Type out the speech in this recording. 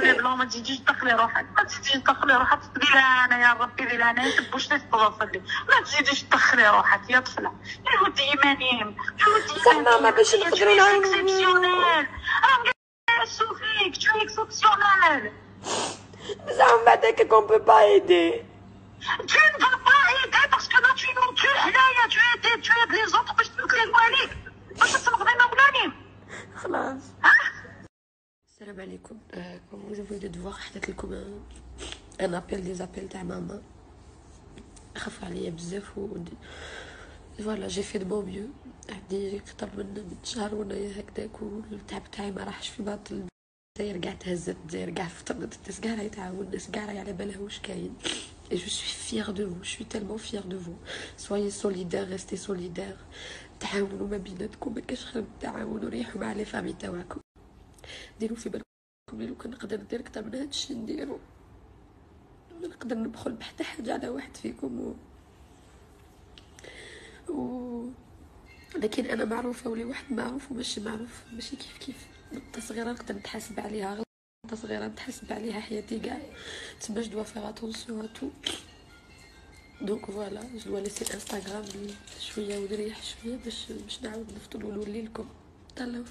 بلون ما تزيديش تدخلي روحك. ما تزيديش تدخلي روحك. أنا يا ربي دير أنا. لي؟ ما تزيديش تدخلي روحك يا طفلة. يا ودي ايمانيم يا ودي صح ماما، باش نقدروا اكسبسيونيل يحسوا فيك؟ تو اكسبسيونيل من بعد هكاك اون بو با ايدي Tu ne vas pas aider parce que là tu nous tues. حنايا السلام عليكم. vous venez de voir حطيت لكم un appel des appels تاع ماما خف عليا بزاف و voilà j'ai fait de mieux عندي أكثر من من شهر ونايا هكذاك والتعب تاعي ما راحش في باطل. الجزائر كاع تهزت الجزائر كاع فطرت الناس كاع راهي تعاون الناس كاع راهي على بالها واش كاين. Et je suis fière de vous je suis tellement fière de vous. Soyez solidaires restez solidaires. تعاونوا ما بيناتكم ما كاش من التعاون وريحوا مع les familles تاعكم. ديروا في بالكم لو كان نقدر ندير أكثر من هادشي نديرو. نقدر نبخل بحتى حاجة على واحد فيكم و... و... لكن أنا معروفة ولي واحد معروف وماشي معروف. ماشي كيف كيف. غلطه صغيرة نقدر نتحاسب عليها. غلطه صغيرة نتحاسب عليها حياتي كاع. تما je dois faire attention à tout. donc voilà je dois laisser ال Instagram شوية ونريح شوية باش باش نعاود نفطر ونولي لكم. تهلاو